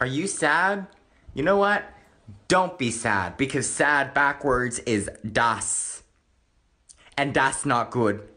Are you sad? You know what? Don't be sad because sad backwards is das. And that's not good.